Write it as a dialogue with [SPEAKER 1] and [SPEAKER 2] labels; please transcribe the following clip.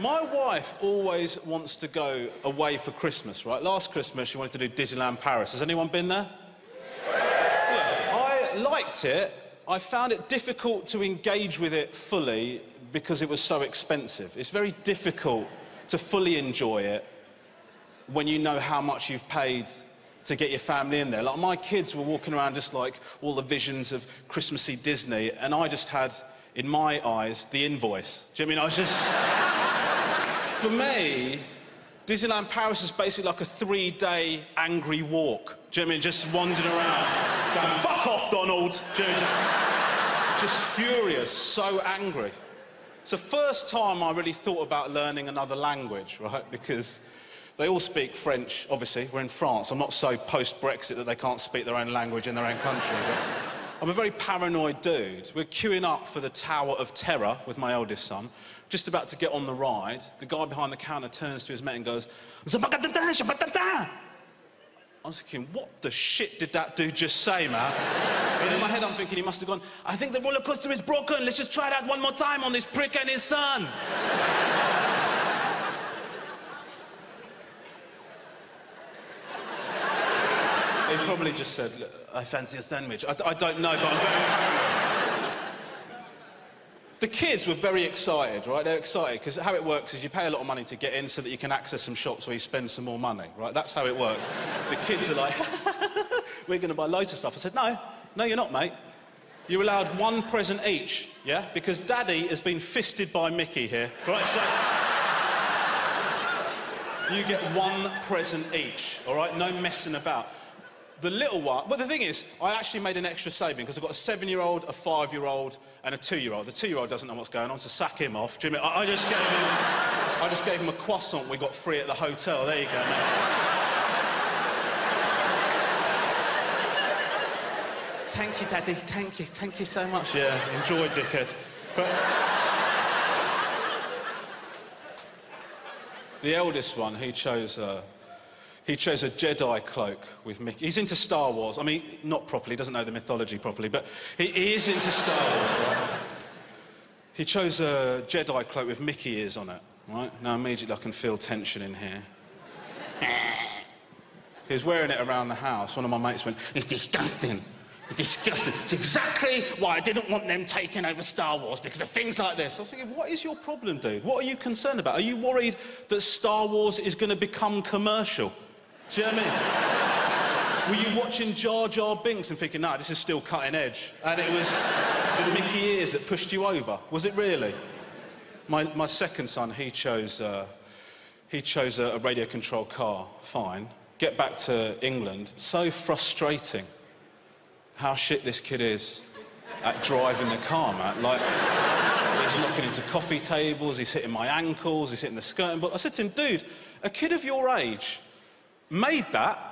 [SPEAKER 1] My wife always wants to go away for Christmas, right? Last Christmas, she wanted to do Disneyland Paris. Has anyone been there? Yeah, I liked it. I found it difficult to engage with it fully because it was so expensive. It's very difficult to fully enjoy it when you know how much you've paid to get your family in there. Like my kids were walking around just like all the visions of Christmassy Disney, and I just had, in my eyes, the invoice. Do you know I mean? I was just. For me, Disneyland Paris is basically like a three day angry walk. Do you know I mean? Just wandering around, going, fuck off, Donald. Do you know, just, just furious, so angry. It's the first time I really thought about learning another language, right? Because they all speak French, obviously. We're in France. I'm not so post Brexit that they can't speak their own language in their own country. But I'm a very paranoid dude. We're queuing up for the Tower of Terror with my eldest son. Just about to get on the ride. The guy behind the counter turns to his mate and goes, I was thinking, what the shit did that dude just say, man? in my head, I'm thinking he must have gone, I think the roller coaster is broken. Let's just try that one more time on this prick and his son. He probably just said, I fancy a sandwich. I, I don't know, but I'm very The kids were very excited, right? They're excited because how it works is you pay a lot of money to get in so that you can access some shops where you spend some more money, right? That's how it works. the kids are like, we're going to buy loads of stuff. I said, no, no, you're not, mate. You're allowed one present each, yeah? Because Daddy has been fisted by Mickey here, right? So. You get one present each, all right? No messing about. The little one, but the thing is, I actually made an extra saving because I've got a seven year old, a five year old, and a two year old. The two year old doesn't know what's going on, so sack him off. Jimmy, I, I, just gave him, I just gave him a croissant we got free at the hotel. There you go, Thank you, Daddy. Thank you. Thank you so much. Yeah, enjoy, dickhead. But... the eldest one, he chose. Uh, he chose a Jedi cloak with Mickey. He's into Star Wars. I mean, not properly, he doesn't know the mythology properly, but he, he is into Star Wars, right? He chose a Jedi cloak with Mickey ears on it, right? Now immediately I can feel tension in here. he was wearing it around the house. One of my mates went, it's disgusting. It's disgusting. It's exactly why I didn't want them taking over Star Wars, because of things like this. I was thinking, what is your problem, dude? What are you concerned about? Are you worried that Star Wars is going to become commercial? Do you know I mean? Were you watching Jar Jar Binks and thinking, nah, this is still cutting edge? And it was the Mickey ears that pushed you over? Was it really? My, my second son, he chose, uh, he chose a, a radio controlled car. Fine. Get back to England. So frustrating how shit this kid is at driving the car, man. Like, he's knocking into coffee tables, he's hitting my ankles, he's hitting the skirting But I said to him, dude, a kid of your age made that.